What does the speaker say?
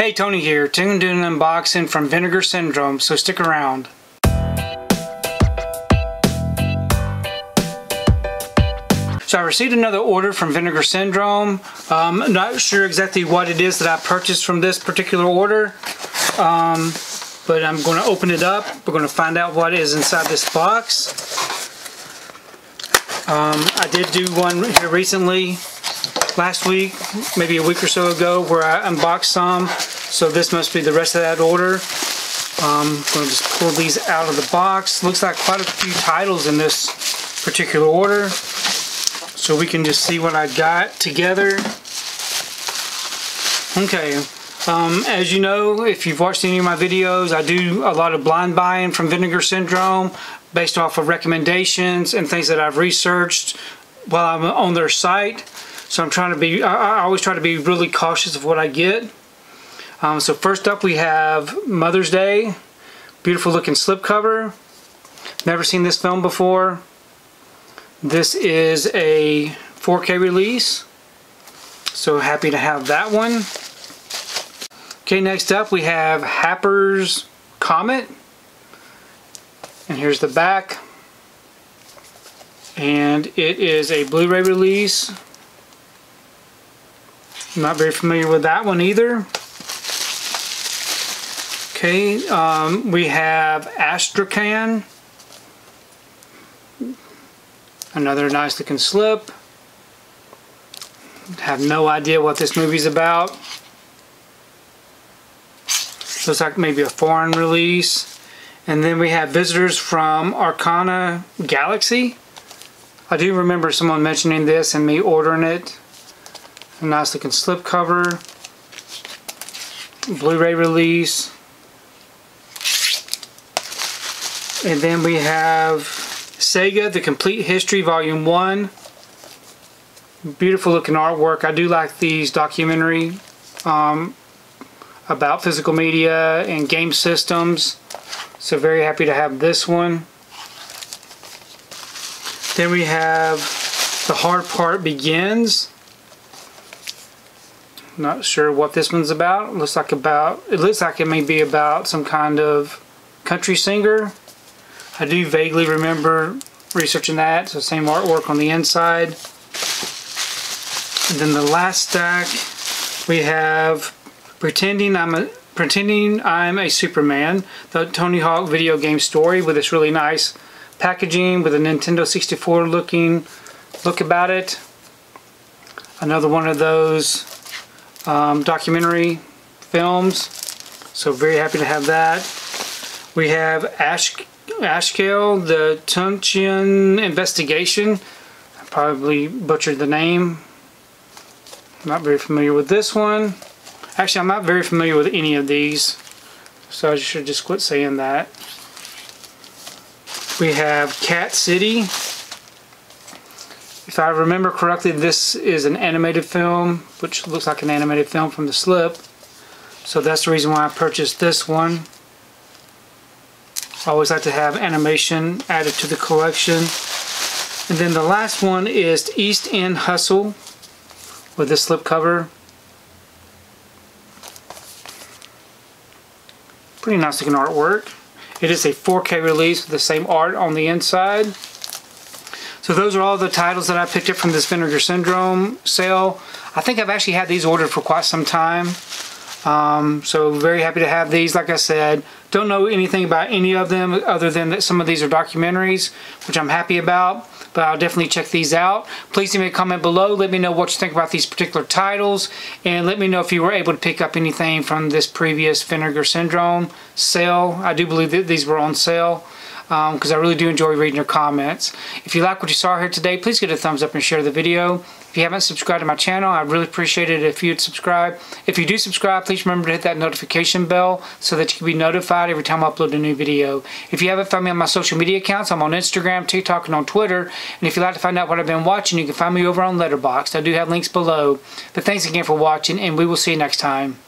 Hey, Tony here. Today I'm doing an unboxing from Vinegar Syndrome, so stick around. So I received another order from Vinegar Syndrome. Um, I'm not sure exactly what it is that I purchased from this particular order. Um, but I'm going to open it up. We're going to find out what is inside this box. Um, I did do one here recently, last week, maybe a week or so ago, where I unboxed some. So this must be the rest of that order. Um, I'm going to just pull these out of the box. Looks like quite a few titles in this particular order. So we can just see what I got together. Okay, um, as you know, if you've watched any of my videos, I do a lot of blind buying from Vinegar Syndrome based off of recommendations and things that I've researched while I'm on their site. So I'm trying to be, I, I always try to be really cautious of what I get. Um, so first up we have Mother's Day. Beautiful looking slipcover. Never seen this film before. This is a 4K release. So happy to have that one. Okay, next up we have Happer's Comet. And here's the back. And it is a Blu-ray release. Not very familiar with that one either. Okay, um, we have Astrakan. Another nice looking slip. Have no idea what this movie's about. Looks like maybe a foreign release. And then we have Visitors from Arkana Galaxy. I do remember someone mentioning this and me ordering it. Nice looking slip cover. Blu-ray release. And then we have Sega The Complete History Volume 1. Beautiful looking artwork. I do like these documentary um, about physical media and game systems. So very happy to have this one. Then we have The Hard Part Begins. Not sure what this one's about. Looks like about it looks like it may be about some kind of country singer. I do vaguely remember researching that. So same artwork on the inside. And then the last stack we have Pretending I'm a Pretending I'm a Superman, the Tony Hawk video game story with this really nice packaging with a Nintendo 64 looking look about it. Another one of those um, documentary films. So very happy to have that. We have Ash Ashkale, the Tuncheon Investigation. I probably butchered the name. Not very familiar with this one. Actually, I'm not very familiar with any of these, so I should just quit saying that. We have Cat City. If I remember correctly, this is an animated film, which looks like an animated film from the slip. So that's the reason why I purchased this one. I always like to have animation added to the collection. And then the last one is East End Hustle with this slip cover. Pretty nice looking artwork. It is a 4K release with the same art on the inside. So those are all the titles that I picked up from this Vinegar Syndrome sale. I think I've actually had these ordered for quite some time. Um, so very happy to have these. Like I said, don't know anything about any of them other than that some of these are documentaries, which I'm happy about but I'll definitely check these out. Please leave me a comment below. Let me know what you think about these particular titles, and let me know if you were able to pick up anything from this previous Vinegar Syndrome sale. I do believe that these were on sale because um, I really do enjoy reading your comments. If you like what you saw here today, please give it a thumbs up and share the video. If you haven't subscribed to my channel, I'd really appreciate it if you'd subscribe. If you do subscribe, please remember to hit that notification bell so that you can be notified every time I upload a new video. If you haven't found me on my social media accounts, I'm on Instagram, TikTok, and on Twitter. And if you'd like to find out what I've been watching, you can find me over on Letterboxd. I do have links below. But thanks again for watching, and we will see you next time.